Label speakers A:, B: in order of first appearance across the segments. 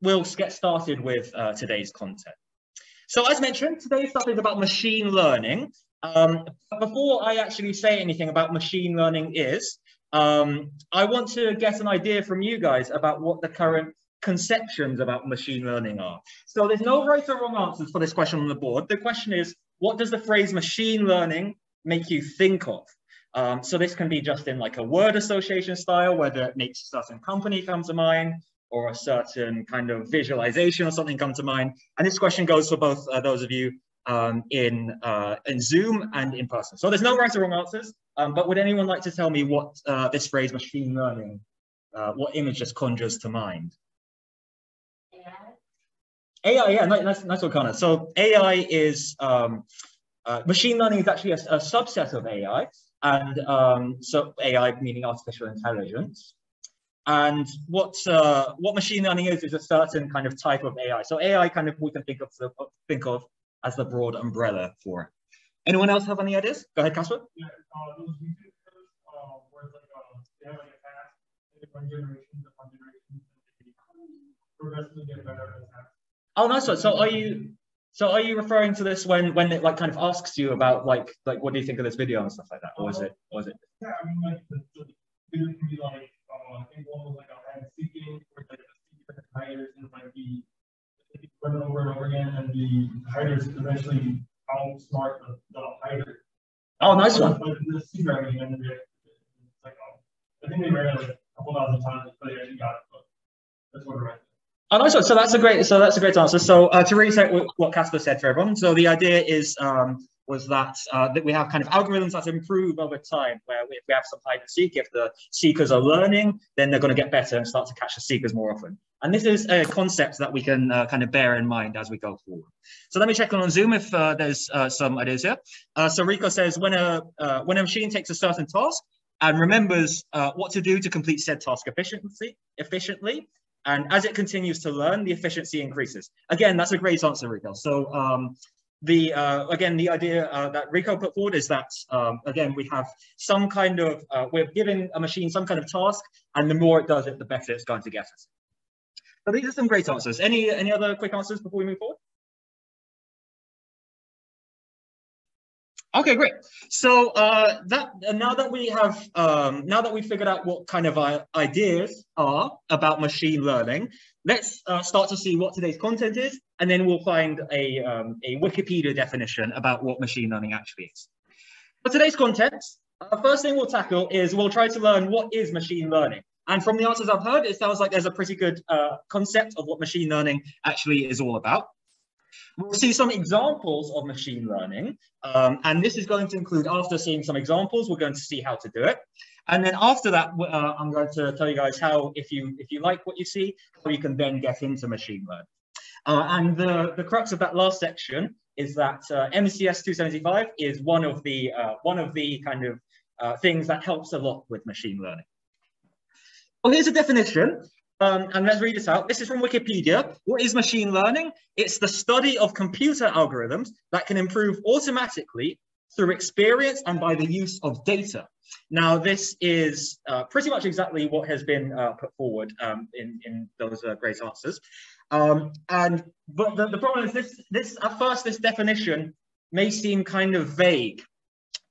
A: we'll get started with uh, today's content. So as mentioned, today's stuff is about machine learning. Um, before I actually say anything about machine learning is, um, I want to get an idea from you guys about what the current conceptions about machine learning are. So there's no right or wrong answers for this question on the board. The question is, what does the phrase machine learning make you think of? Um, so this can be just in like a word association style, whether it makes a certain company come to mind or a certain kind of visualization or something come to mind. And this question goes for both uh, those of you um, in, uh, in Zoom and in person. So there's no right or wrong answers, um, but would anyone like to tell me what uh, this phrase machine learning, uh, what image just conjures to mind? AI, AI yeah, nice, nice one, Connor. So AI is, um, uh, machine learning is actually a, a subset of AI. And um, so AI meaning artificial intelligence. And what uh, what machine learning is is a certain kind of type of AI. So AI kind of we can think of think of as the broad umbrella for it. Anyone else have any ideas? Go ahead, Casper. Yeah, uh, those uh, where like, uh, they have like a task, one generation to one generation, progressively get better at that. Oh, nice one. So are you so are you referring to this when when it like kind of asks you about like like what do you think of this video and stuff like that, or is it or is it? Yeah, I mean like the, the video can be like uh, I think one was like a seeking, where like the seeker hires and like the run over and over again, and the hiders eventually outsmart the, the hider. Oh, nice one. But the seeker, I mean, and it's like um, I think they ran like a couple thousand times before they actually got it, but that's what it ran. Oh, nice one. So that's a great. So that's a great answer. So uh, to reset what Casper said for everyone. So the idea is um, was that uh, that we have kind of algorithms that improve over time. Where if we have some hide and seek, if the seekers are learning, then they're going to get better and start to catch the seekers more often. And this is a concept that we can uh, kind of bear in mind as we go forward. So let me check on Zoom if uh, there's uh, some ideas here. Uh, so Rico says when a when a machine takes a certain task and remembers what to do to complete said task efficiently, efficiently, and as it continues to learn, the efficiency increases. Again, that's a great answer, Rico. So um, the uh, again, the idea uh, that Rico put forward is that um, again, we have some kind of uh, we're giving a machine some kind of task, and the more it does it, the better it's going to get us. So these are some great answers. Any any other quick answers before we move forward? Okay, great. So uh, that now that we have um, now that we've figured out what kind of uh, ideas are about machine learning, let's uh, start to see what today's content is, and then we'll find a um, a Wikipedia definition about what machine learning actually is. For today's content, the first thing we'll tackle is we'll try to learn what is machine learning. And from the answers I've heard, it sounds like there's a pretty good uh, concept of what machine learning actually is all about. We'll see some examples of machine learning, um, and this is going to include, after seeing some examples, we're going to see how to do it. And then after that, uh, I'm going to tell you guys how, if you if you like what you see, how you can then get into machine learning. Uh, and the, the crux of that last section is that uh, MCS 275 is one of the uh, one of the kind of uh, things that helps a lot with machine learning. Well, here's a definition. Um, and let's read this out. This is from Wikipedia. What is machine learning? It's the study of computer algorithms that can improve automatically through experience and by the use of data. Now, this is uh, pretty much exactly what has been uh, put forward um, in, in those uh, great answers. Um, and but the, the problem is this, this at first, this definition may seem kind of vague,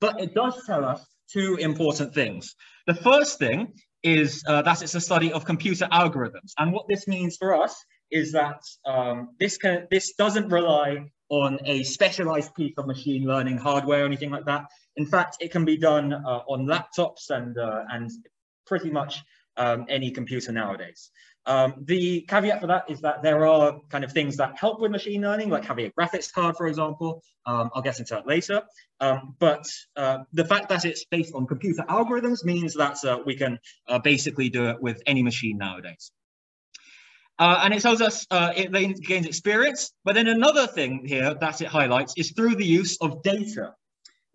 A: but it does tell us two important things. The first thing is uh, that it's a study of computer algorithms. And what this means for us is that um, this, can, this doesn't rely on a specialized piece of machine learning hardware or anything like that. In fact, it can be done uh, on laptops and, uh, and pretty much um, any computer nowadays. Um, the caveat for that is that there are kind of things that help with machine learning, like having a graphics card, for example. Um, I'll get into that later. Um, but uh, the fact that it's based on computer algorithms means that uh, we can uh, basically do it with any machine nowadays. Uh, and it tells us uh, it gains experience. But then another thing here that it highlights is through the use of data.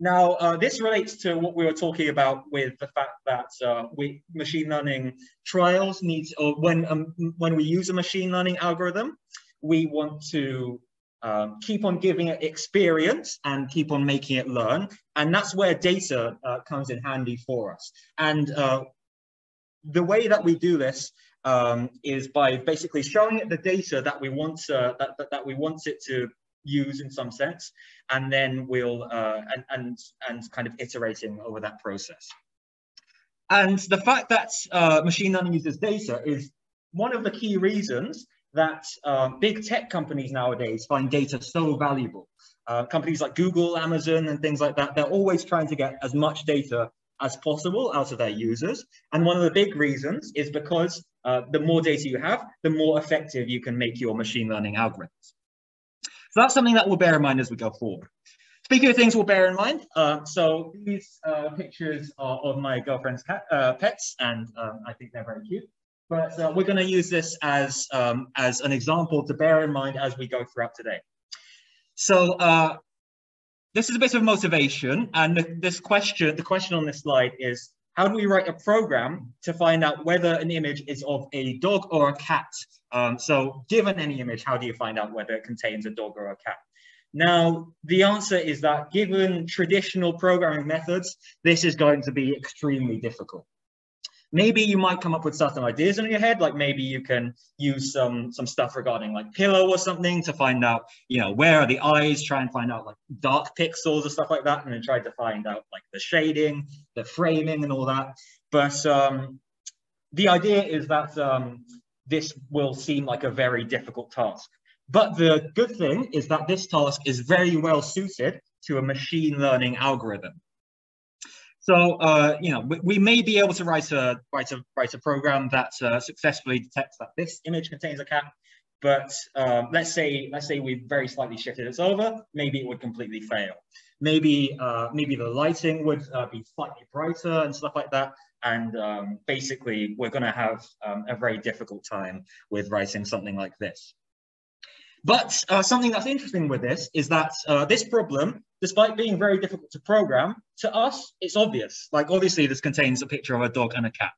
A: Now, uh, this relates to what we were talking about with the fact that uh, we machine learning trials needs, or when um, when we use a machine learning algorithm, we want to um, keep on giving it experience and keep on making it learn, and that's where data uh, comes in handy for us. And uh, the way that we do this um, is by basically showing it the data that we want uh, that, that, that we want it to use in some sense, and then we'll uh, and and and kind of iterating over that process. And the fact that uh, machine learning uses data is one of the key reasons that uh, big tech companies nowadays find data so valuable. Uh, companies like Google, Amazon, and things like that, they're always trying to get as much data as possible out of their users. And one of the big reasons is because uh, the more data you have, the more effective you can make your machine learning algorithms. So that's something that we'll bear in mind as we go forward. Speaking of things we'll bear in mind, uh, so these uh, pictures are of my girlfriend's cat, uh, pets, and um, I think they're very cute. But uh, we're going to use this as, um, as an example to bear in mind as we go throughout today. So uh, this is a bit of motivation, and this question, the question on this slide is, how do we write a program to find out whether an image is of a dog or a cat? Um, so given any image, how do you find out whether it contains a dog or a cat? Now, the answer is that given traditional programming methods, this is going to be extremely difficult. Maybe you might come up with certain ideas in your head, like maybe you can use some, some stuff regarding like pillow or something to find out, you know, where are the eyes, try and find out like dark pixels or stuff like that, and then try to find out like the shading, the framing and all that. But um, the idea is that um, this will seem like a very difficult task. But the good thing is that this task is very well suited to a machine learning algorithm. So, uh, you know, we, we, may be able to write a write a write a program that uh, successfully detects that this image contains a cat. But um, let's say let's say we very slightly shifted it over, maybe it would completely fail. Maybe uh, maybe the lighting would uh, be slightly brighter and stuff like that. And um, basically, we're going to have um, a very difficult time with writing something like this. But uh, something that's interesting with this is that uh, this problem, despite being very difficult to program, to us, it's obvious. Like obviously this contains a picture of a dog and a cat.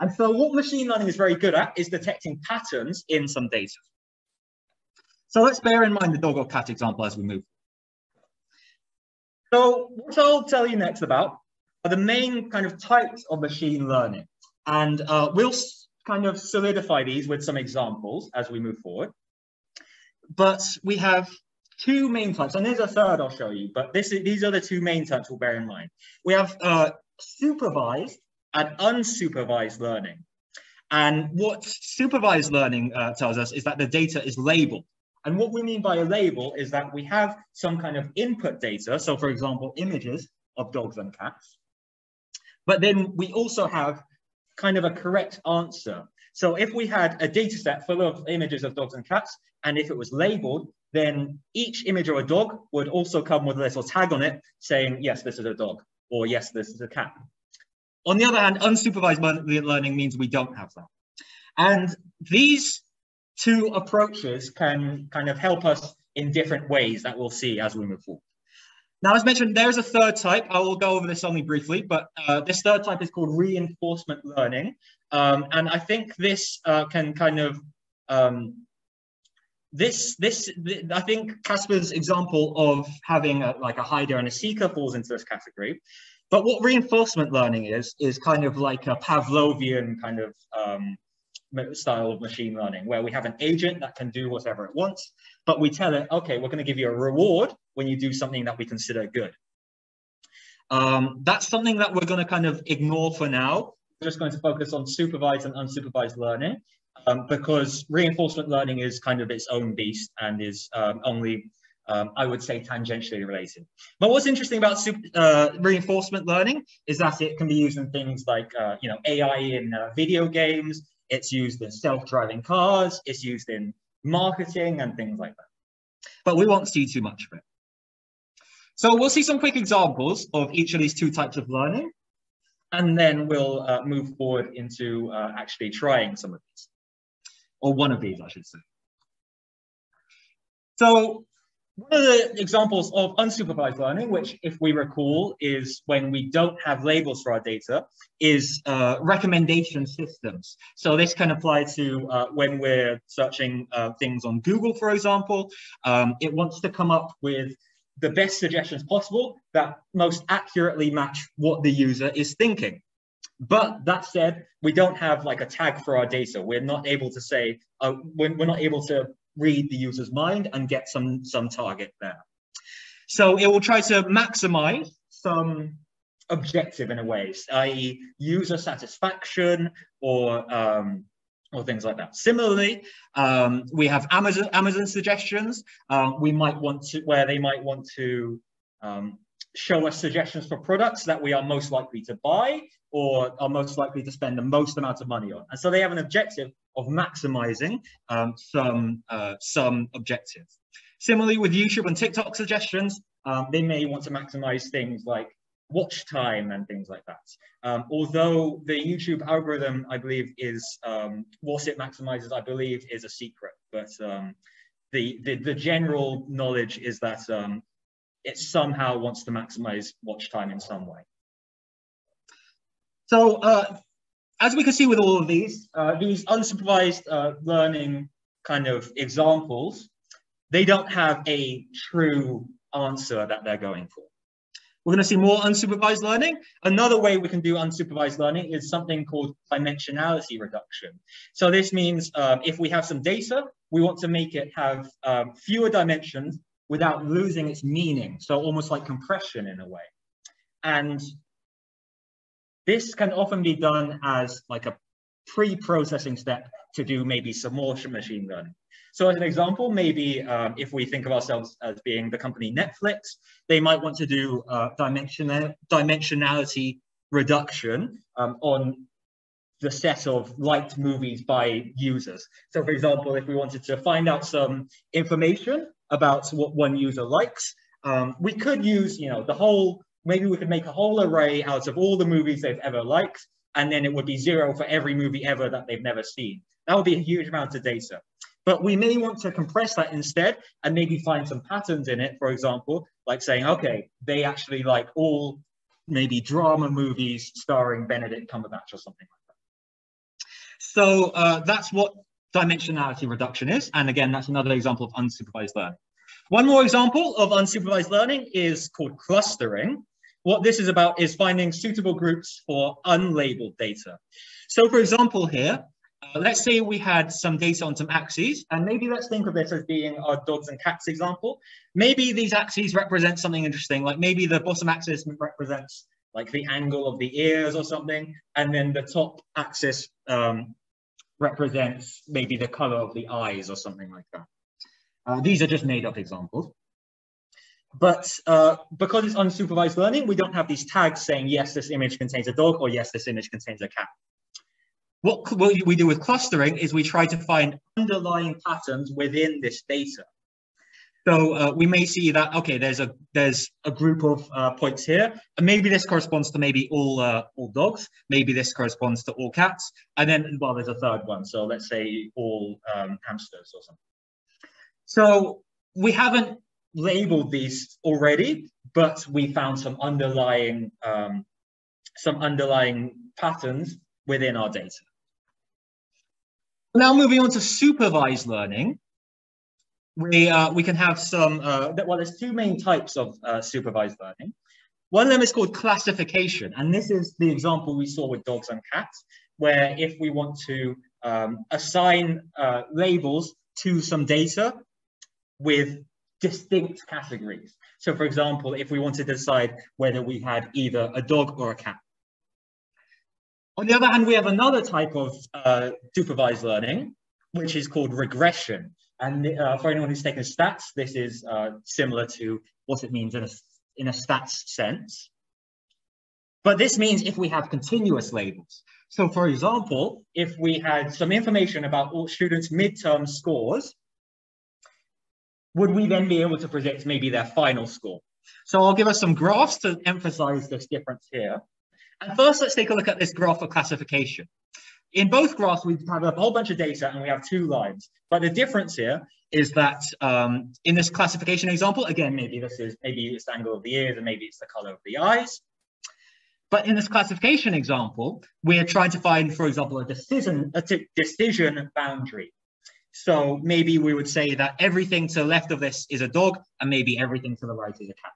A: And so what machine learning is very good at is detecting patterns in some data. So let's bear in mind the dog or cat example as we move. So what I'll tell you next about are the main kind of types of machine learning. And uh, we'll kind of solidify these with some examples as we move forward. But we have two main types, and there's a third I'll show you, but this is, these are the two main types we'll bear in mind. We have uh, supervised and unsupervised learning. And what supervised learning uh, tells us is that the data is labeled. And what we mean by a label is that we have some kind of input data. So for example, images of dogs and cats. But then we also have kind of a correct answer. So if we had a data set full of images of dogs and cats, and if it was labeled, then each image of a dog would also come with a little tag on it saying, yes, this is a dog, or yes, this is a cat. On the other hand, unsupervised learning means we don't have that. And these two approaches can kind of help us in different ways that we'll see as we move forward. Now, as mentioned, there's a third type. I will go over this only briefly, but uh, this third type is called reinforcement learning. Um, and I think this uh, can kind of um, this this I think Casper's example of having a, like a hider and a seeker falls into this category. But what reinforcement learning is is kind of like a Pavlovian kind of um, style of machine learning, where we have an agent that can do whatever it wants, but we tell it, okay, we're going to give you a reward when you do something that we consider good. Um, that's something that we're going to kind of ignore for now. We're just going to focus on supervised and unsupervised learning um, because reinforcement learning is kind of its own beast and is um, only, um, I would say, tangentially related. But what's interesting about super, uh, reinforcement learning is that it can be used in things like, uh, you know, AI in uh, video games. It's used in self-driving cars. It's used in marketing and things like that. But we won't see too much of it. So we'll see some quick examples of each of these two types of learning, and then we'll uh, move forward into uh, actually trying some of these or one of these, I should say. So one of the examples of unsupervised learning, which if we recall is when we don't have labels for our data, is uh, recommendation systems. So this can apply to uh, when we're searching uh, things on Google, for example. Um, it wants to come up with the best suggestions possible that most accurately match what the user is thinking. But that said, we don't have like a tag for our data. We're not able to say, uh, we're, we're not able to read the user's mind and get some, some target there. So it will try to maximize some objective in a way, i.e. user satisfaction or um, or things like that. Similarly, um, we have Amazon Amazon suggestions. Um, we might want to where they might want to um, show us suggestions for products that we are most likely to buy or are most likely to spend the most amount of money on. And so they have an objective of maximizing um, some uh, some objective. Similarly, with YouTube and TikTok suggestions, um, they may want to maximize things like watch time and things like that. Um, although the YouTube algorithm, I believe, is um, what it maximizes, I believe, is a secret. But um, the, the, the general knowledge is that um, it somehow wants to maximize watch time in some way. So uh, as we can see with all of these, uh, these unsupervised uh, learning kind of examples, they don't have a true answer that they're going for. We're going to see more unsupervised learning. Another way we can do unsupervised learning is something called dimensionality reduction. So this means um, if we have some data, we want to make it have um, fewer dimensions without losing its meaning. So almost like compression in a way. And this can often be done as like a pre-processing step to do maybe some more machine learning. So as an example, maybe um, if we think of ourselves as being the company Netflix, they might want to do uh, dimensional, dimensionality reduction um, on the set of liked movies by users. So for example, if we wanted to find out some information about what one user likes, um, we could use, you know, the whole, maybe we could make a whole array out of all the movies they've ever liked, and then it would be zero for every movie ever that they've never seen. That would be a huge amount of data. But we may want to compress that instead and maybe find some patterns in it, for example, like saying, okay, they actually like all maybe drama movies starring Benedict Cumberbatch or something like that. So uh, that's what dimensionality reduction is. And again, that's another example of unsupervised learning. One more example of unsupervised learning is called clustering. What this is about is finding suitable groups for unlabeled data. So for example here, uh, let's say we had some data on some axes, and maybe let's think of this as being our dogs and cats example. Maybe these axes represent something interesting, like maybe the bottom axis represents like the angle of the ears or something, and then the top axis um, represents maybe the color of the eyes or something like that. Uh, these are just made up examples. But uh, because it's unsupervised learning, we don't have these tags saying, yes, this image contains a dog, or yes, this image contains a cat. What, what we do with clustering is we try to find underlying patterns within this data. So uh, we may see that, okay, there's a there's a group of uh, points here, and maybe this corresponds to maybe all uh, all dogs, maybe this corresponds to all cats, and then, well, there's a third one. So let's say all um, hamsters or something. So we haven't labeled these already, but we found some underlying um, some underlying patterns within our data. Now moving on to supervised learning, we, uh, we can have some, uh, well, there's two main types of uh, supervised learning. One of them is called classification, and this is the example we saw with dogs and cats, where if we want to um, assign uh, labels to some data with distinct categories. So for example, if we wanted to decide whether we had either a dog or a cat, on the other hand, we have another type of uh, supervised learning, which is called regression. And uh, for anyone who's taken stats, this is uh, similar to what it means in a, in a stats sense. But this means if we have continuous labels. So for example, if we had some information about all students' midterm scores, would we then be able to predict maybe their final score? So I'll give us some graphs to emphasize this difference here. And first, let's take a look at this graph of classification. In both graphs, we have a whole bunch of data and we have two lines. But the difference here is that um, in this classification example, again, maybe this is maybe it's the angle of the ears and maybe it's the color of the eyes. But in this classification example, we're trying to find, for example, a decision, a decision boundary. So maybe we would say that everything to the left of this is a dog and maybe everything to the right is a cat.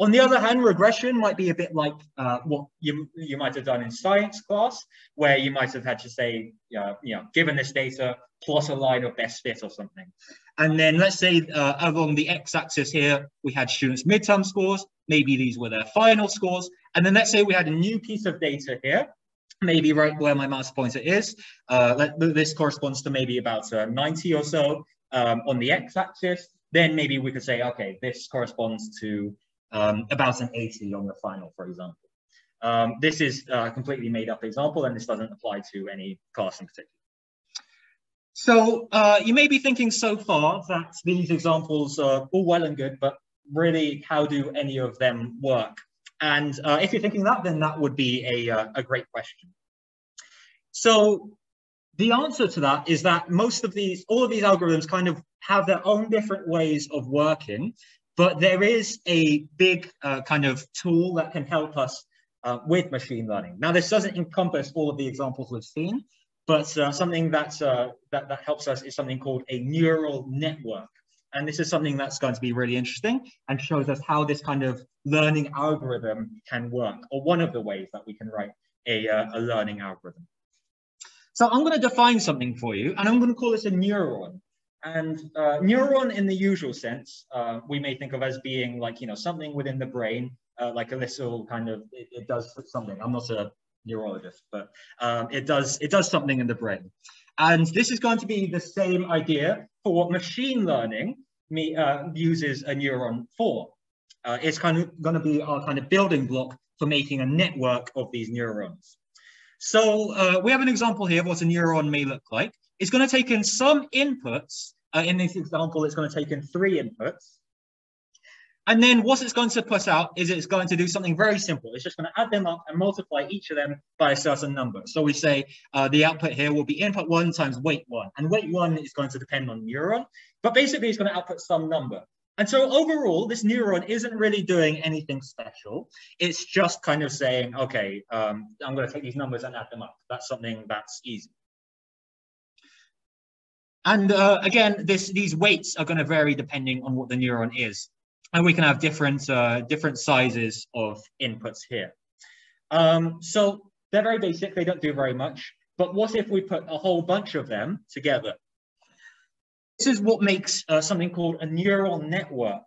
A: On the other hand, regression might be a bit like uh, what you, you might have done in science class, where you might have had to say, uh, you know, given this data, plot a line of best fit or something. And then let's say uh, along the x-axis here, we had students' midterm scores. Maybe these were their final scores. And then let's say we had a new piece of data here, maybe right where my mouse pointer is. Uh, this corresponds to maybe about uh, 90 or so um, on the x-axis. Then maybe we could say, okay, this corresponds to um, about an 80 on the final, for example. Um, this is a completely made up example and this doesn't apply to any class in particular. So uh, you may be thinking so far that these examples are all well and good, but really how do any of them work? And uh, if you're thinking that, then that would be a, uh, a great question. So the answer to that is that most of these, all of these algorithms kind of have their own different ways of working, but there is a big uh, kind of tool that can help us uh, with machine learning. Now, this doesn't encompass all of the examples we've seen, but uh, something that's, uh, that, that helps us is something called a neural network. And this is something that's going to be really interesting and shows us how this kind of learning algorithm can work, or one of the ways that we can write a, uh, a learning algorithm. So I'm going to define something for you, and I'm going to call this a neuron. And uh, neuron in the usual sense, uh, we may think of as being like, you know, something within the brain, uh, like a little kind of, it, it, does something. I'm not a neurologist, but um, it, does, it does something in the brain. And this is going to be the same idea for what machine learning me, uh, uses a neuron for. Uh, it's kind of going to be our kind of building block for making a network of these neurons. So uh, we have an example here of what a neuron may look like. It's going to take in some inputs. Uh, in this example, it's going to take in three inputs. And then what it's going to put out is it's going to do something very simple. It's just going to add them up and multiply each of them by a certain number. So we say uh, the output here will be input one times weight one. And weight one is going to depend on neuron, but basically it's going to output some number. And so overall, this neuron isn't really doing anything special. It's just kind of saying, okay, um, I'm going to take these numbers and add them up. That's something that's easy. And uh, again, this, these weights are going to vary depending on what the neuron is. And we can have different, uh, different sizes of inputs here. Um, so they're very basic, they don't do very much. But what if we put a whole bunch of them together? This is what makes uh, something called a neural network.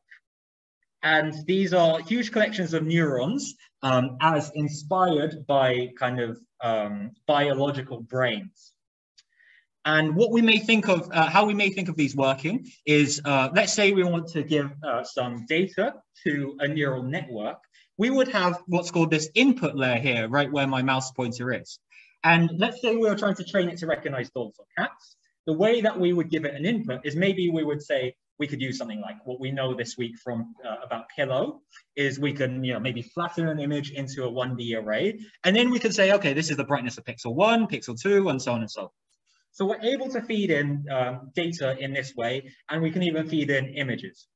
A: And these are huge collections of neurons um, as inspired by kind of um, biological brains. And what we may think of, uh, how we may think of these working is, uh, let's say we want to give uh, some data to a neural network. We would have what's called this input layer here, right where my mouse pointer is. And let's say we were trying to train it to recognize dogs or cats. The way that we would give it an input is maybe we would say, we could use something like what we know this week from uh, about Pillow is we can, you know, maybe flatten an image into a 1D array. And then we can say, okay, this is the brightness of pixel one, pixel two, and so on and so. So we're able to feed in um, data in this way, and we can even feed in images.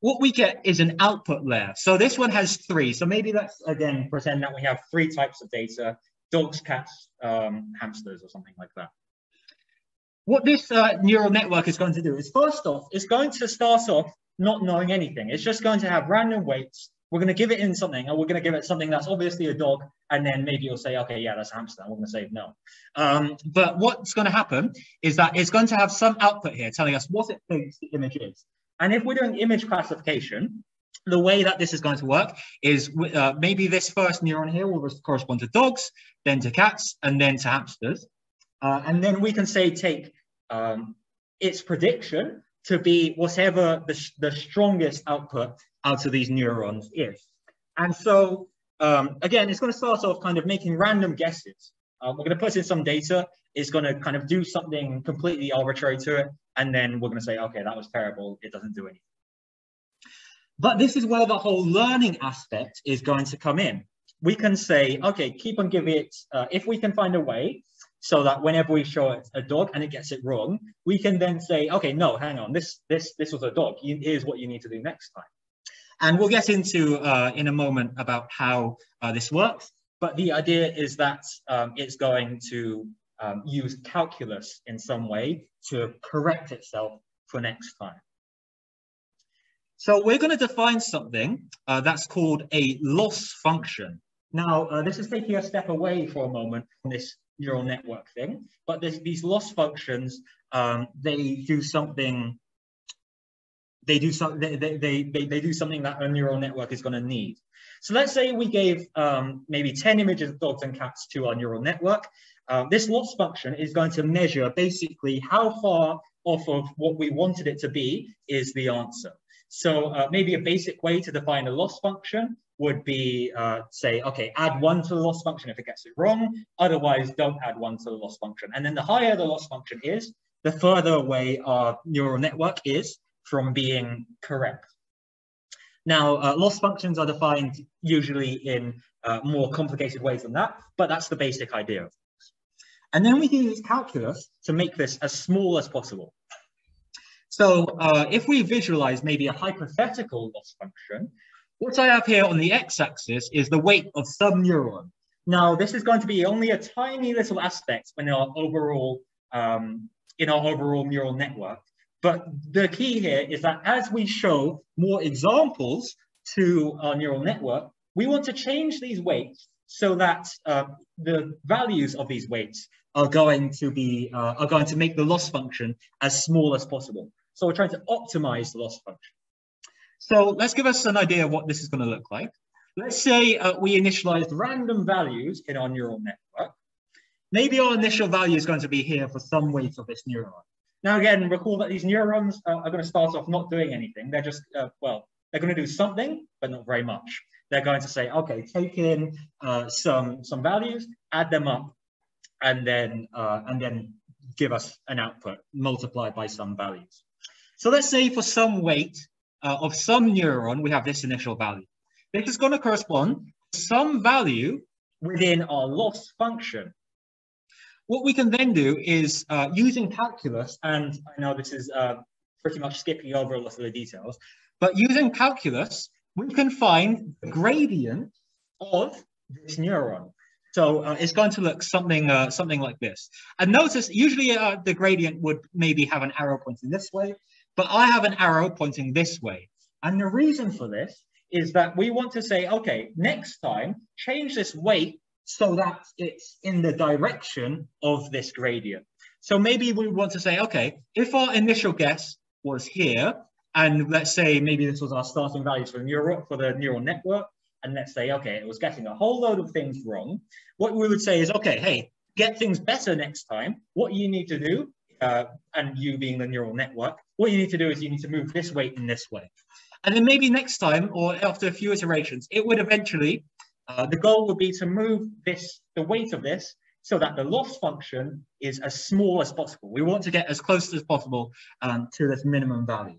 A: What we get is an output layer. So this one has three. So maybe let's, again, pretend that we have three types of data, dogs, cats, um, hamsters, or something like that. What this uh, neural network is going to do is, first off, it's going to start off not knowing anything. It's just going to have random weights we're going to give it in something, and we're going to give it something that's obviously a dog, and then maybe you'll say, okay, yeah, that's a hamster. We're going to say no. Um, but what's going to happen is that it's going to have some output here telling us what it thinks the image is. And if we're doing image classification, the way that this is going to work is uh, maybe this first neuron here will correspond to dogs, then to cats, and then to hamsters. Uh, and then we can say take um, its prediction to be whatever the, the strongest output out of these neurons is. And so, um, again, it's going to start off kind of making random guesses. Uh, we're going to put in some data. It's going to kind of do something completely arbitrary to it. And then we're going to say, okay, that was terrible. It doesn't do anything. But this is where the whole learning aspect is going to come in. We can say, okay, keep on giving it, uh, if we can find a way so that whenever we show it a dog and it gets it wrong, we can then say, okay, no, hang on, this, this, this was a dog. Here's what you need to do next time. And we'll get into uh, in a moment about how uh, this works. But the idea is that um, it's going to um, use calculus in some way to correct itself for next time. So we're going to define something uh, that's called a loss function. Now, uh, this is taking a step away for a moment from this neural network thing, but there's these loss functions, um, they do something they do something they, they, they, they do something that a neural network is going to need. So let's say we gave um, maybe 10 images of dogs and cats to our neural network. Uh, this loss function is going to measure basically how far off of what we wanted it to be is the answer. So uh, maybe a basic way to define a loss function would be uh, say, okay, add one to the loss function if it gets it wrong, otherwise don't add one to the loss function. And then the higher the loss function is, the further away our neural network is from being correct. Now, uh, loss functions are defined usually in uh, more complicated ways than that, but that's the basic idea. And then we can use calculus to make this as small as possible. So uh, if we visualize maybe a hypothetical loss function, what I have here on the x-axis is the weight of some neuron. Now, this is going to be only a tiny little aspect in our overall um, in our overall neural network. But the key here is that as we show more examples to our neural network, we want to change these weights so that uh, the values of these weights are going to be uh, are going to make the loss function as small as possible. So we're trying to optimize the loss function. So let's give us an idea of what this is going to look like. Let's say uh, we initialized random values in our neural network. Maybe our initial value is going to be here for some weight of this neuron. Now, again, recall that these neurons uh, are going to start off not doing anything. They're just, uh, well, they're going to do something, but not very much. They're going to say, okay, take in uh, some, some values, add them up, and then, uh, and then give us an output multiplied by some values. So let's say for some weight uh, of some neuron, we have this initial value. This is going to correspond to some value within our loss function. What we can then do is uh, using calculus, and I know this is uh, pretty much skipping over a lot of the details, but using calculus, we can find the gradient of this neuron. So uh, it's going to look something uh, something like this. And notice, usually uh, the gradient would maybe have an arrow pointing this way, but I have an arrow pointing this way. And the reason for this is that we want to say, okay, next time, change this weight so that it's in the direction of this gradient. So maybe we want to say, okay, if our initial guess was here, and let's say maybe this was our starting values for neural for the neural network, and let's say, okay, it was getting a whole load of things wrong. What we would say is, okay, hey, get things better next time. What you need to do, uh, and you being the neural network, what you need to do is you need to move this weight in this way. And then maybe next time, or after a few iterations, it would eventually uh, the goal would be to move this, the weight of this, so that the loss function is as small as possible. We want to get as close as possible um, to this minimum value.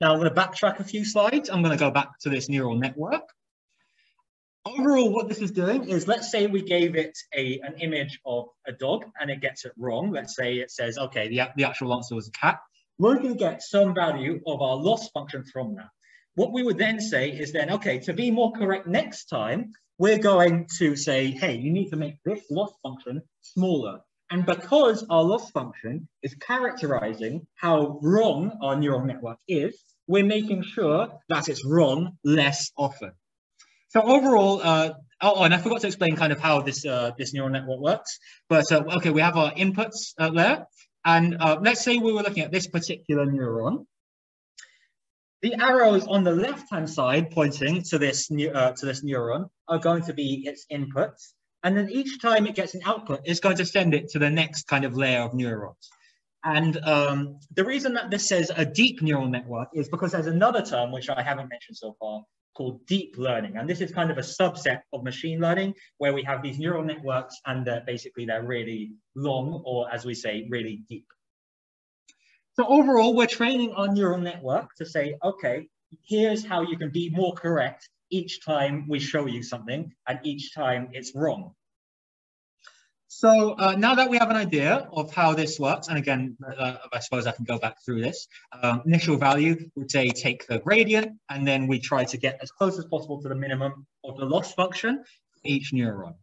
A: Now I'm going to backtrack a few slides. I'm going to go back to this neural network. Overall, what this is doing is, let's say we gave it a, an image of a dog and it gets it wrong. Let's say it says, okay, the, the actual answer was a cat. We're going to get some value of our loss function from that. What we would then say is then, okay, to be more correct next time, we're going to say, hey, you need to make this loss function smaller. And because our loss function is characterizing how wrong our neural network is, we're making sure that it's wrong less often. So overall, uh, oh, and I forgot to explain kind of how this uh, this neural network works. But uh, okay, we have our inputs uh, there. And uh, let's say we were looking at this particular neuron. The arrows on the left-hand side pointing to this, uh, to this neuron are going to be its inputs. And then each time it gets an output, it's going to send it to the next kind of layer of neurons. And um, the reason that this says a deep neural network is because there's another term, which I haven't mentioned so far, called deep learning. And this is kind of a subset of machine learning where we have these neural networks and basically they're really long or as we say, really deep. So overall, we're training our neural network to say, okay, here's how you can be more correct each time we show you something and each time it's wrong. So uh, now that we have an idea of how this works, and again, uh, I suppose I can go back through this. Um, initial value would say take the gradient, and then we try to get as close as possible to the minimum of the loss function for each neuron.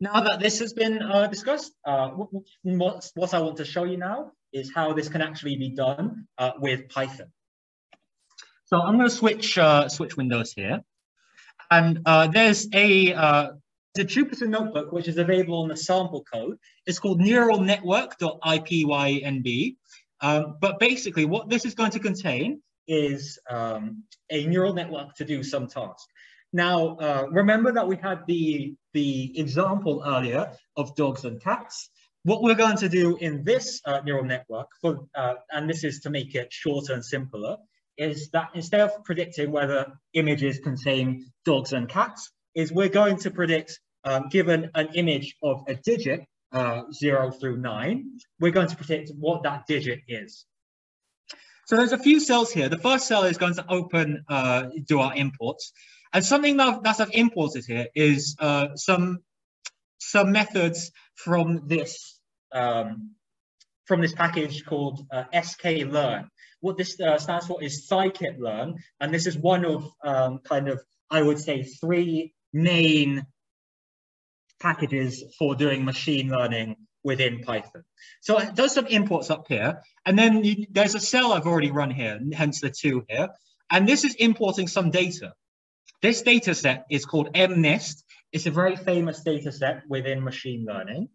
A: Now that this has been uh, discussed, uh, what, what I want to show you now is how this can actually be done uh, with Python. So I'm going to switch uh, switch windows here. And there's a the Jupyter notebook, which is available in the sample code. It's called neuralnetwork.ipynb. Um, but basically, what this is going to contain is um, a neural network to do some task. Now, uh, remember that we had the, the example earlier of dogs and cats. What we're going to do in this uh, neural network, for, uh, and this is to make it shorter and simpler, is that instead of predicting whether images contain dogs and cats, is we're going to predict, um, given an image of a digit, uh, zero through nine, we're going to predict what that digit is. So there's a few cells here. The first cell is going to open, uh, do our imports. And something that, that I've imported here is uh, some, some methods from this, um, from this package called uh, sklearn. What this uh, stands for is scikit-learn, and this is one of um, kind of, I would say, three main packages for doing machine learning within Python. So it does some imports up here, and then you, there's a cell I've already run here, hence the two here. And this is importing some data. This data set is called MNIST. It's a very famous data set within machine learning.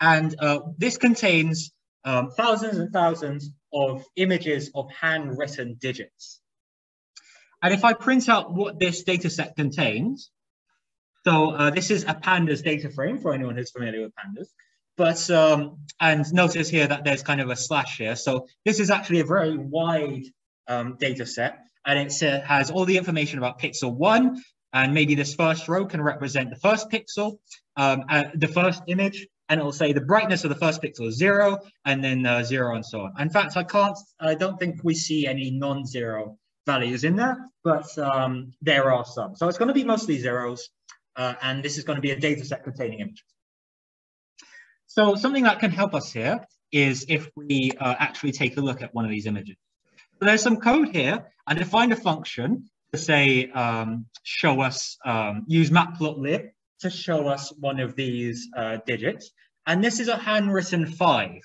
A: And uh, this contains um, thousands and thousands of images of handwritten digits. And if I print out what this data set contains, so uh, this is a pandas data frame for anyone who's familiar with pandas. But, um, and notice here that there's kind of a slash here. So this is actually a very wide um, data set and it uh, has all the information about pixel one and maybe this first row can represent the first pixel, um, uh, the first image, and it will say the brightness of the first pixel is zero, and then uh, zero and so on. In fact, I can't, I don't think we see any non-zero values in there, but um, there are some. So it's going to be mostly zeros, uh, and this is going to be a data set containing images. So something that can help us here is if we uh, actually take a look at one of these images. So there's some code here. and defined a function to say, um, show us, um, use matplotlib to show us one of these uh, digits. And this is a handwritten five.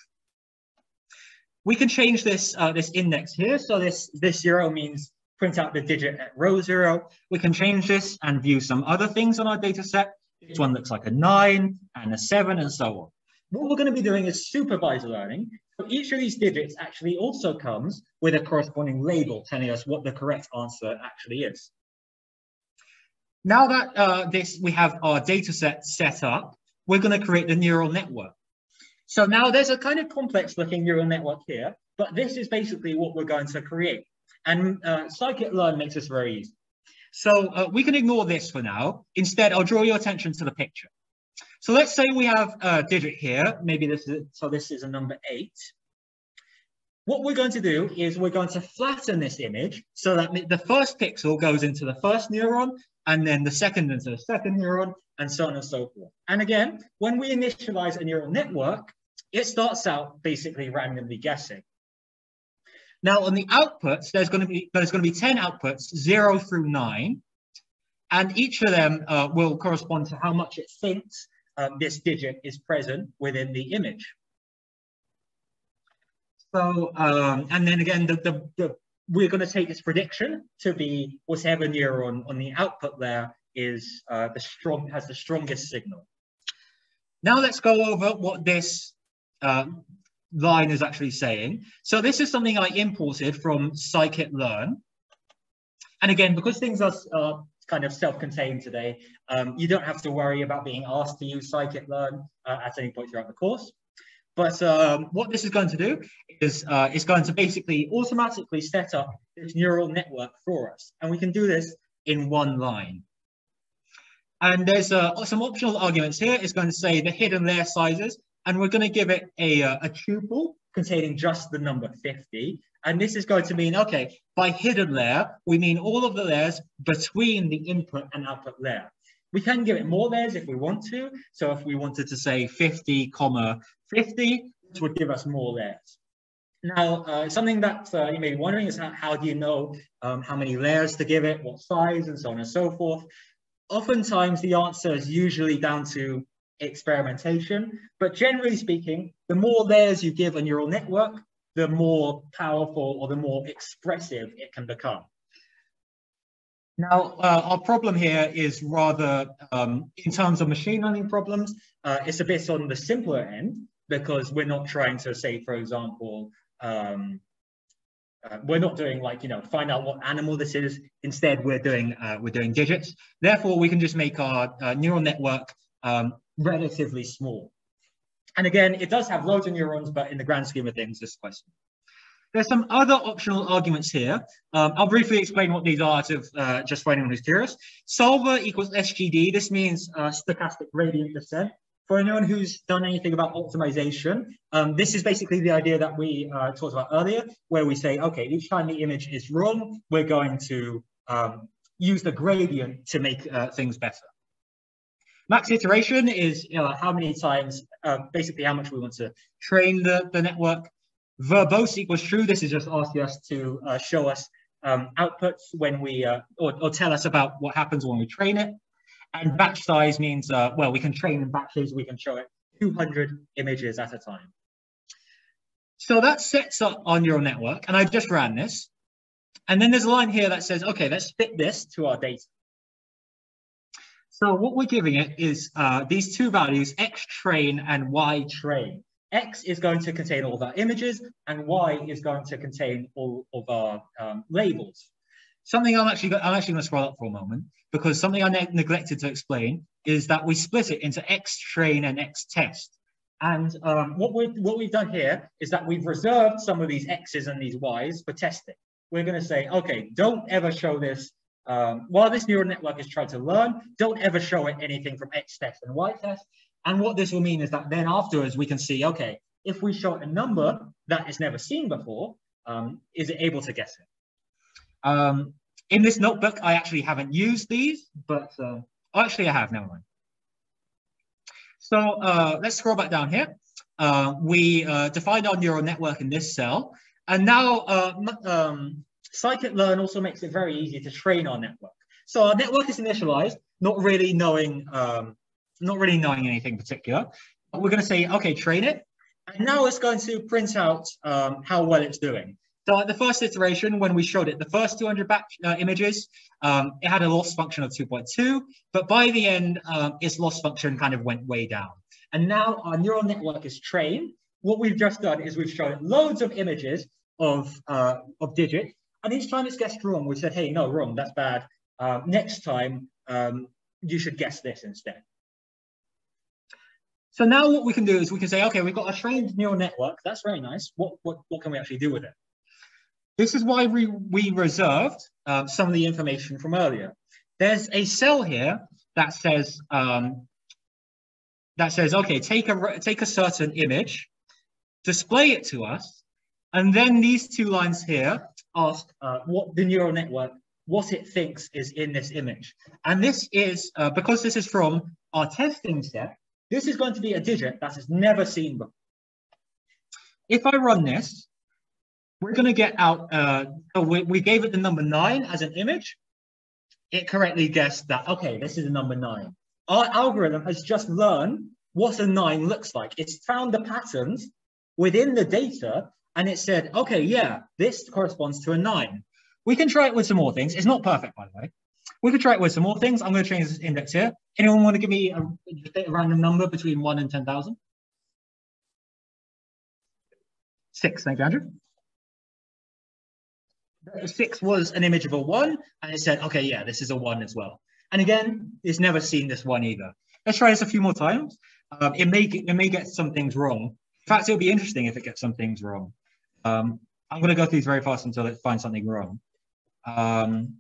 A: We can change this, uh, this index here. So this, this zero means print out the digit at row zero. We can change this and view some other things on our data set. This one looks like a nine and a seven and so on. What we're going to be doing is supervised learning. So each of these digits actually also comes with a corresponding label telling us what the correct answer actually is. Now that uh, this we have our data set set up, we're going to create the neural network. So now there's a kind of complex looking neural network here, but this is basically what we're going to create. And uh, scikit-learn makes this very easy. So uh, we can ignore this for now. Instead, I'll draw your attention to the picture. So let's say we have a digit here. Maybe this is, so this is a number eight. What we're going to do is we're going to flatten this image so that the first pixel goes into the first neuron and then the second into the second neuron and so on and so forth. And again, when we initialize a neural network, it starts out basically randomly guessing. Now on the outputs, there's going to be there's going to be 10 outputs, zero through nine, and each of them uh, will correspond to how much it thinks um, this digit is present within the image. So, um, and then again, the, the, the, we're going to take this prediction to be whatever neuron on the output there is uh, the strong has the strongest signal. Now let's go over what this uh, line is actually saying. So this is something I imported from scikit-learn. And again, because things are uh, kind of self-contained today. Um, you don't have to worry about being asked to use scikit-learn uh, at any point throughout the course. But um, what this is going to do is uh, it's going to basically automatically set up this neural network for us. And we can do this in one line. And there's uh, some optional arguments here. It's going to say the hidden layer sizes, and we're going to give it a, uh, a tuple containing just the number 50. And this is going to mean, okay, by hidden layer, we mean all of the layers between the input and output layer. We can give it more layers if we want to. So if we wanted to say 50 comma 50, this would give us more layers. Now, uh, something that uh, you may be wondering is how, how do you know um, how many layers to give it, what size, and so on and so forth. Oftentimes, the answer is usually down to experimentation, but generally speaking, the more layers you give a neural network, the more powerful or the more expressive it can become. Now, uh, our problem here is rather, um, in terms of machine learning problems, uh, it's a bit on the simpler end because we're not trying to say, for example, um, uh, we're not doing like, you know, find out what animal this is. Instead, we're doing, uh, we're doing digits. Therefore, we can just make our uh, neural network um, relatively small. And again, it does have loads of neurons, but in the grand scheme of things, quite small. There's some other optional arguments here. Um, I'll briefly explain what these are to uh, just for anyone who's curious. Solver equals SGD. This means uh, stochastic gradient descent. For anyone who's done anything about optimization, um, this is basically the idea that we uh, talked about earlier, where we say, okay, each time the image is wrong, we're going to um, use the gradient to make uh, things better. Max iteration is you know, how many times, uh, basically how much we want to train the, the network verbose equals true. This is just asking us to uh, show us um, outputs when we, uh, or, or, tell us about what happens when we train it. And batch size means, uh, well, we can train in batches, we can show it 200 images at a time. So that sets up our neural network, and I just ran this. And then there's a line here that says, okay, let's fit this to our data. So what we're giving it is uh, these two values, x train and y train. X is going to contain all of our images and Y is going to contain all of our um, labels. Something I'm actually, I'm actually gonna scroll up for a moment because something I ne neglected to explain is that we split it into X train and X test. And um, what, we what we've done here is that we've reserved some of these X's and these Y's for testing. We're gonna say, okay, don't ever show this um, while this neural network is trying to learn, don't ever show it anything from X test and Y test. And what this will mean is that then afterwards we can see, okay, if we show it a number that is never seen before, um, is it able to guess it? Um, in this notebook, I actually haven't used these, but uh, actually I have, never mind. So uh, let's scroll back down here. Uh, we uh, defined our neural network in this cell. And now uh, um, scikit-learn also makes it very easy to train our network. So our network is initialized, not really knowing um, not really knowing anything particular. We're going to say, okay, train it. And now it's going to print out um, how well it's doing. So at the first iteration, when we showed it the first 200 batch uh, images, um, it had a loss function of 2.2, but by the end, um, its loss function kind of went way down. And now our neural network is trained. What we've just done is we've shown it loads of images of, uh, of digits, and each time it's guessed wrong, we said, hey, no, wrong, that's bad. Uh, next time, um, you should guess this instead. So now what we can do is we can say, okay, we've got a trained neural network. That's very nice. What, what, what can we actually do with it? This is why we, we reserved um, some of the information from earlier. There's a cell here that says, um, that says, okay, take a, take a certain image, display it to us, and then these two lines here ask uh, what the neural network, what it thinks is in this image. And this is, uh, because this is from our testing set, this is going to be a digit that is never seen before. If I run this, we're going to get out, uh, we, we gave it the number nine as an image. It correctly guessed that, okay, this is a number nine. Our algorithm has just learned what a nine looks like. It's found the patterns within the data and it said, okay, yeah, this corresponds to a nine. We can try it with some more things. It's not perfect, by the way. We could try it with some more things. I'm going to change this index here. Anyone want to give me a, a random number between 1 and 10,000? Six, thank you, Andrew. Six was an image of a one, and it said, okay, yeah, this is a one as well. And again, it's never seen this one either. Let's try this a few more times. Um, it may it may get some things wrong. In fact, it'll be interesting if it gets some things wrong. Um, I'm going to go through these very fast until it finds something wrong. Um,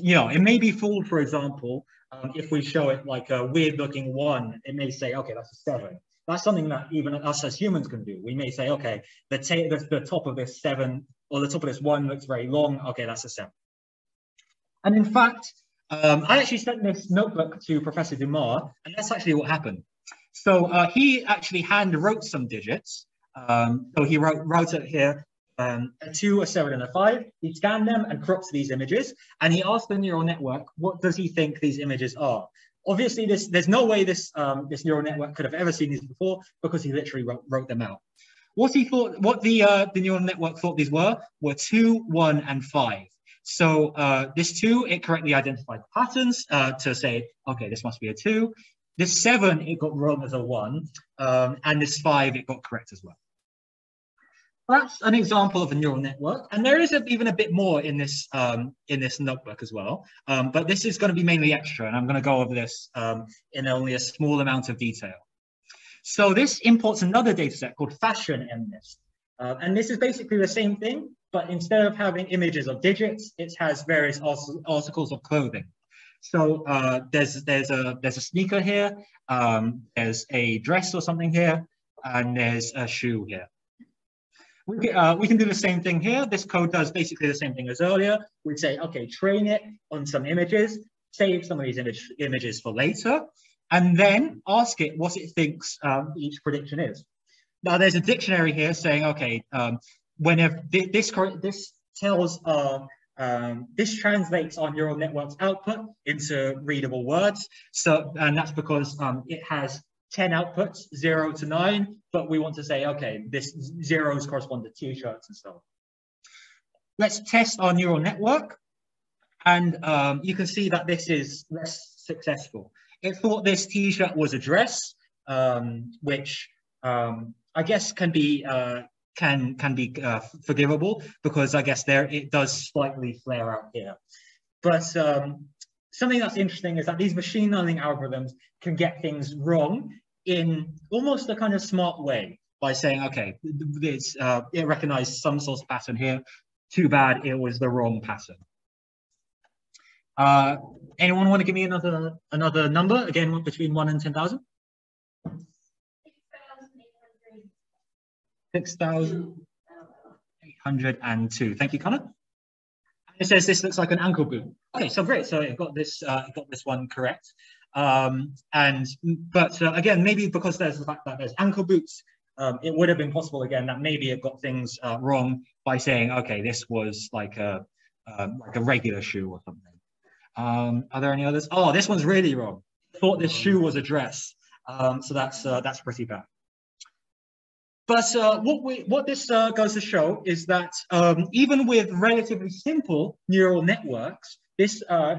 A: you know, it may be fooled, for example, um, if we show it like a weird looking one, it may say, okay, that's a seven. That's something that even us as humans can do. We may say, okay, the, the, the top of this seven or the top of this one looks very long. Okay, that's a seven. And in fact, um, I actually sent this notebook to Professor Dumas, and that's actually what happened. So uh, he actually hand wrote some digits. Um, so he wrote, wrote it here, um, a two, a seven, and a five. He scanned them and cropped these images, and he asked the neural network, what does he think these images are? Obviously, this there's no way this um, this neural network could have ever seen these before because he literally wrote, wrote them out. What he thought, what the uh, the neural network thought these were, were two, one, and five. So uh, this two, it correctly identified patterns uh, to say, okay, this must be a two. This seven, it got wrong as a one. Um, and this five, it got correct as well. That's an example of a neural network. And there is a, even a bit more in this, um, in this notebook as well. Um, but this is going to be mainly extra, and I'm going to go over this um, in only a small amount of detail. So this imports another dataset called fashion MNIST. Uh, and this is basically the same thing, but instead of having images of digits, it has various articles of clothing. So uh, there's there's a there's a sneaker here, um, there's a dress or something here, and there's a shoe here. We, uh, we can do the same thing here. This code does basically the same thing as earlier. We'd say, okay, train it on some images, save some of these image, images for later, and then ask it what it thinks um, each prediction is. Now there's a dictionary here saying, okay, um, whenever this this tells uh, um, this translates our neural network's output into readable words. So, and that's because um, it has 10 outputs, zero to nine, but we want to say, okay, this zeros correspond to t-shirts and so on. Let's test our neural network. And um, you can see that this is less successful. It thought this t-shirt was a dress, um, which um, I guess can be uh, can can be uh, forgivable because I guess there it does slightly flare out here. But um, something that's interesting is that these machine learning algorithms can get things wrong in almost a kind of smart way by saying, okay, it's, uh, it recognized some sort of pattern here. Too bad it was the wrong pattern. Uh, anyone want to give me another another number? Again, between one and 10,000? 6,802. Thank you, Connor. It says this looks like an ankle boot. Okay, so great. So it got this, uh, got this one correct. Um, and but uh, again, maybe because there's the fact that there's ankle boots, um, it would have been possible again that maybe it got things uh, wrong by saying, okay, this was like a um, like a regular shoe or something. Um, are there any others? Oh, this one's really wrong. Thought this shoe was a dress. Um, so that's uh, that's pretty bad. But uh, what, we, what this uh, goes to show is that um, even with relatively simple neural networks, this uh,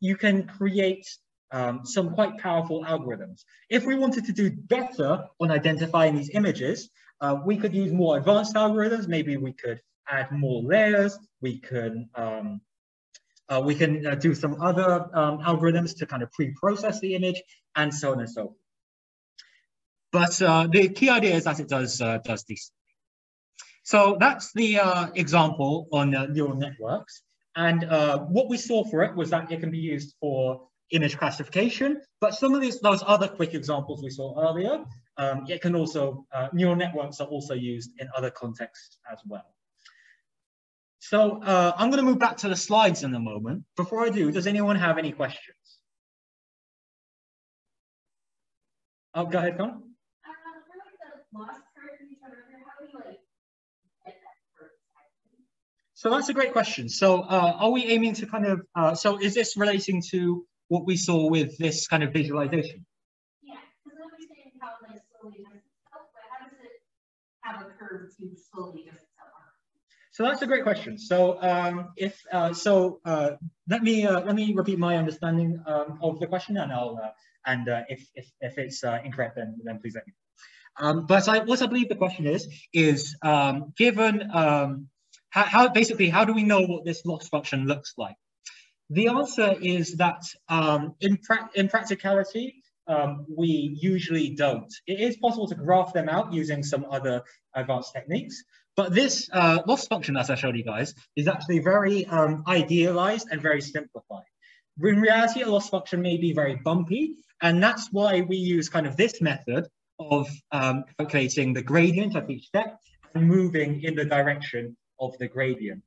A: you can create um, some quite powerful algorithms. If we wanted to do better on identifying these images, uh, we could use more advanced algorithms. Maybe we could add more layers. We could um, uh, we can uh, do some other um, algorithms to kind of pre-process the image and so on and so forth. But uh, the key idea is that it does, uh, does these. So that's the uh, example on neural networks. And what we saw for it was that it can be used for image classification, but some of these, those other quick examples we saw earlier, um, it can also, uh, neural networks are also used in other contexts as well. So uh, I'm going to move back to the slides in a moment. Before I do, does anyone have any questions? Oh, go ahead, Con. So that's a great question. So uh, are we aiming to kind of, uh, so is this relating to what we saw with this kind of visualization?
B: Yeah, because how like slowly does itself, but how does it have a curve to slowly does itself?
A: So that's a great question. So um, if uh, so, uh, let me uh, let me repeat my understanding um, of the question, and I'll uh, and uh, if if if it's uh, incorrect, then then please let me. Um, but I, what I believe the question is, is um, given um, how, how, basically, how do we know what this loss function looks like? The answer is that um, in, pra in practicality, um, we usually don't. It is possible to graph them out using some other advanced techniques, but this uh, loss function, as I showed you guys, is actually very um, idealized and very simplified. In reality, a loss function may be very bumpy, and that's why we use kind of this method of um, calculating the gradient of each step and moving in the direction of the gradient.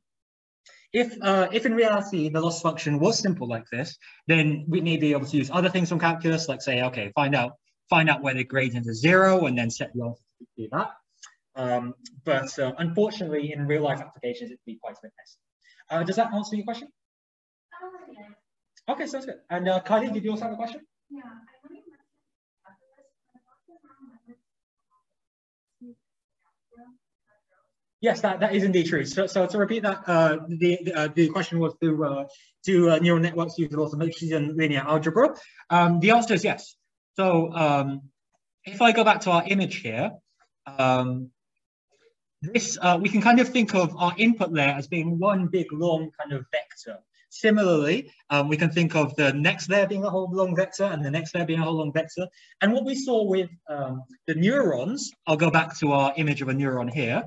A: If, uh, if in reality the loss function was simple like this, then we may be able to use other things from calculus, like say, okay, find out find out where the gradient is zero and then set the answer to do that. Um, but uh, unfortunately, in real life applications, it can be quite a bit messy. Uh, does that answer your question?
B: Oh, yeah.
A: Okay, sounds good. And uh, Kylie, did you also have a question?
B: Yeah.
A: Yes, that, that is indeed true. So, so to repeat that, uh, the the, uh, the question was do uh, do uh, neural networks use automation and linear algebra? Um, the answer is yes. So um, if I go back to our image here, um, this uh, we can kind of think of our input layer as being one big long kind of vector. Similarly, um, we can think of the next layer being a whole long vector and the next layer being a whole long vector. And what we saw with um, the neurons, I'll go back to our image of a neuron here,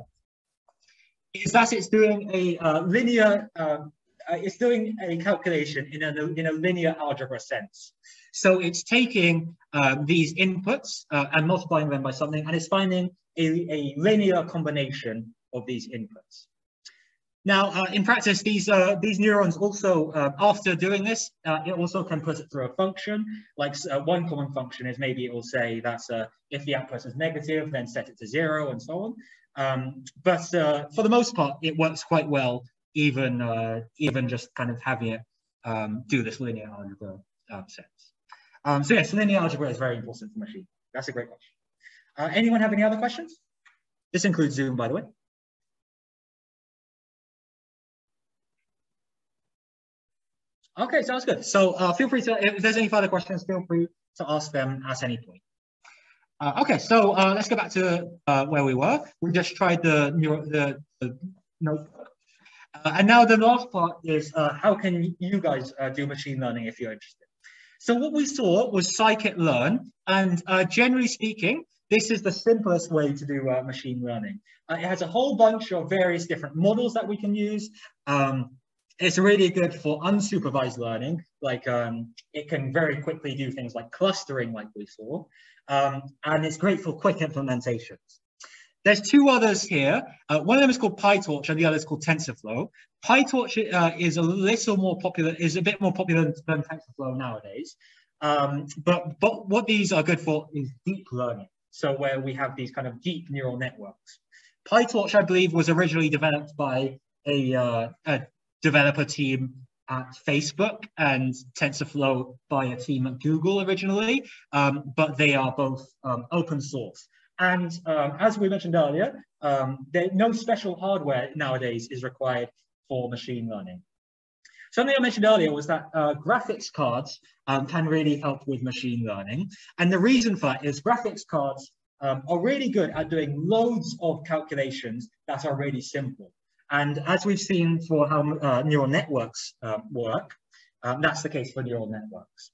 A: is that it's doing a uh, linear, um, uh, it's doing a calculation in a, in a linear algebra sense. So it's taking um, these inputs uh, and multiplying them by something, and it's finding a, a linear combination of these inputs. Now, uh, in practice, these uh, these neurons also, uh, after doing this, uh, it also can put it through a function. Like uh, one common function is maybe it will say that uh, if the output is negative, then set it to zero and so on. Um, but uh, for the most part, it works quite well, even uh, even just kind of having it um, do this linear algebra sense. Um, so yes, linear algebra is very important for machine. That's a great question. anyone have any other questions? This includes Zoom, by the way. Okay, sounds good. So uh, feel free to, if there's any further questions, feel free to ask them at any point. Uh, okay, so uh, let's go back to uh, where we were. We just tried the, the, the notebook. Uh, and now the last part is uh, how can you guys do machine learning if you're interested? So what we saw was scikit-learn, and generally speaking, this is the simplest way to do machine learning. it has a whole bunch of various different models that we can use. Um, it's really good for unsupervised learning. Like um, it can very quickly do things like clustering, like we saw, um, and it's great for quick implementations. There's two others here. Uh, one of them is called PyTorch, and the other is called TensorFlow. PyTorch uh, is a little more popular, is a bit more popular than TensorFlow nowadays. Um, but but what these are good for is deep learning. So where we have these kind of deep neural networks. PyTorch, I believe, was originally developed by a, uh, a developer team at Facebook and TensorFlow by a team at Google originally, um, but they are both um, open source. And um, as we mentioned earlier, um, there, no special hardware nowadays is required for machine learning. Something I mentioned earlier was that uh, graphics cards um, can really help with machine learning. And the reason for that is graphics cards um, are really good at doing loads of calculations that are really simple. And as we've seen for how uh, neural networks uh, work, um, that's the case for neural networks.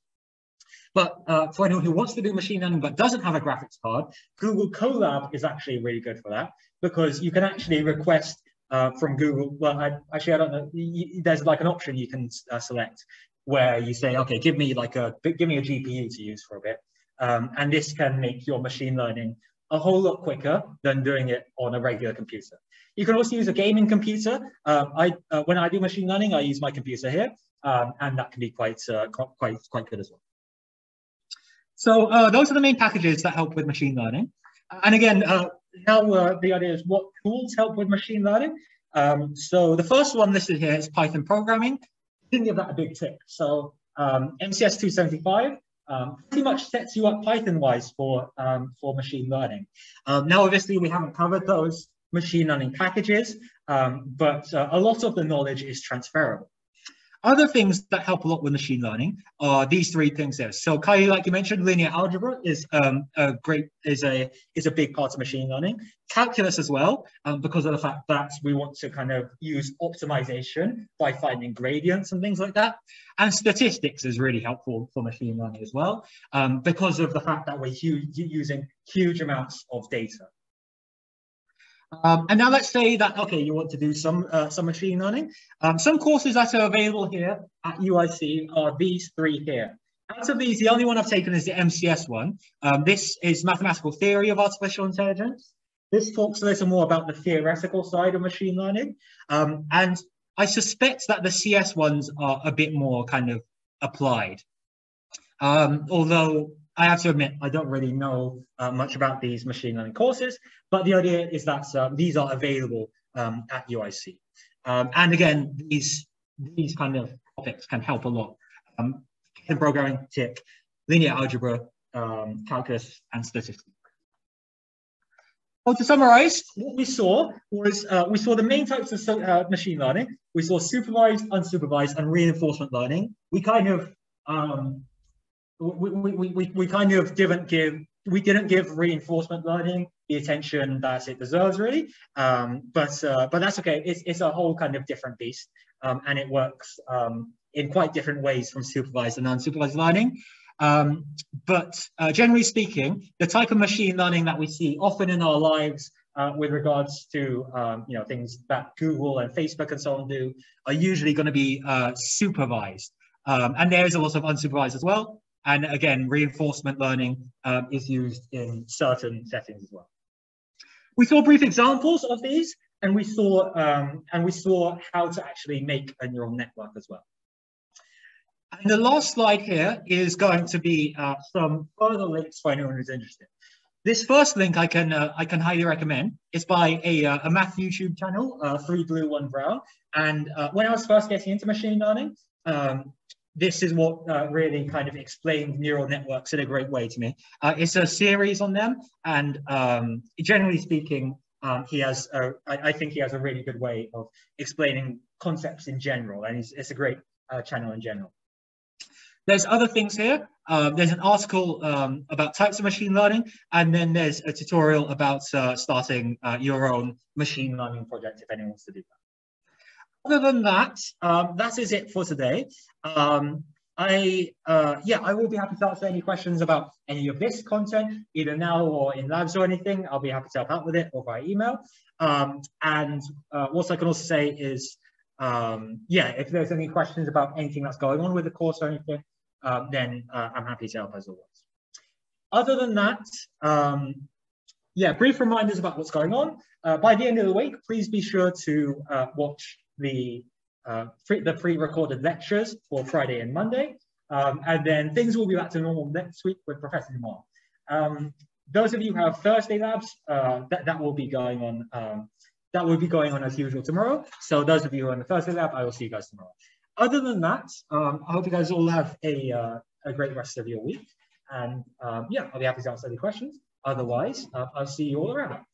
A: But uh, for anyone who wants to do machine learning but doesn't have a graphics card, Google Colab is actually really good for that because you can actually request uh, from Google, well, I, actually, I don't know, there's like an option you can uh, select where you say, okay, give me like a, give me a GPU to use for a bit. Um, and this can make your machine learning a whole lot quicker than doing it on a regular computer. You can also use a gaming computer. Um, I, uh, when I do machine learning, I use my computer here, um, and that can be quite, uh, quite, quite good as well. So uh, those are the main packages that help with machine learning. And again, uh, now uh, the idea is what tools help with machine learning. Um, so the first one listed here is Python programming. Didn't give that a big tick. So um, MCS 275 um, pretty much sets you up Python-wise for, um, for machine learning. Um, now, obviously, we haven't covered those machine learning packages, um, but uh, a lot of the knowledge is transferable. Other things that help a lot with machine learning are these three things there. So Kai, like you mentioned, linear algebra is um, a great is a is a big part of machine learning. Calculus as well, um, because of the fact that we want to kind of use optimization by finding gradients and things like that. And statistics is really helpful for machine learning as well, um, because of the fact that we're using huge amounts of data. Um, and now let's say that, okay, you want to do some, uh, some machine learning. Um, some courses that are available here at UIC are these three here. Out of these, the only one I've taken is the MCS one. Um, this is Mathematical Theory of Artificial Intelligence. This talks a little more about the theoretical side of machine learning. Um, and I suspect that the CS ones are a bit more kind of applied. Um, although I have to admit, I don't really know uh, much about these machine learning courses, but the idea is that uh, these are available um, at UIC. Um, and again, these, these kind of topics can help a lot. Um, programming, TIC, linear algebra, um, calculus, and statistics. Well, to summarize, what we saw was uh, we saw the main types of uh, machine learning. We saw supervised, unsupervised, and reinforcement learning. We kind of um, we, we, we, we kind of didn't give we didn't give reinforcement learning the attention that it deserves really um, but uh, but that's okay it's, it's a whole kind of different beast um, and it works um, in quite different ways from supervised and unsupervised learning um, but uh, generally speaking, the type of machine learning that we see often in our lives uh, with regards to um, you know things that Google and Facebook and so on do are usually going to be uh, supervised. Um, and there is a lot of unsupervised as well. And again, reinforcement learning um, is used in certain settings as well. We saw brief examples of these, and we saw um, and we saw how to actually make a neural network as well. And the last slide here is going to be uh, some further links for anyone who's interested. This first link I can uh, I can highly recommend. It's by a, uh, a math YouTube channel, uh, 3Blue1Brown. And uh, when I was first getting into machine learning, um, this is what uh, really kind of explained neural networks in a great way to me. Uh, it's a series on them, and um, generally speaking, um, he has a, I, I think he has a really good way of explaining concepts in general, and it's, it's a great uh, channel in general. There's other things here. Um, there's an article um, about types of machine learning, and then there's a tutorial about uh, starting uh, your own machine learning project if anyone wants to do that. Other than that, um, that is it for today. Um, I, uh, yeah, I will be happy to answer any questions about any of this content, either now or in labs or anything. I'll be happy to help out with it or by email. Um, and uh, what I can also say is, um, yeah, if there's any questions about anything that's going on with the course or anything, um, then uh, I'm happy to help as always. Other than that, um, yeah, brief reminders about what's going on. Uh, by the end of the week, please be sure to uh, watch the uh, pre the pre-recorded lectures for Friday and Monday. Um, and then things will be back to normal next week with Professor Dumas. Um, those of you who have Thursday labs, uh, that, that will be going on um, that will be going on as usual tomorrow. So those of you who are in the Thursday lab, I will see you guys tomorrow other than that, um, I hope you guys all have a, uh, a great rest of your week. And um, yeah, I'll be happy to answer any questions. Otherwise, uh, I'll see you all around.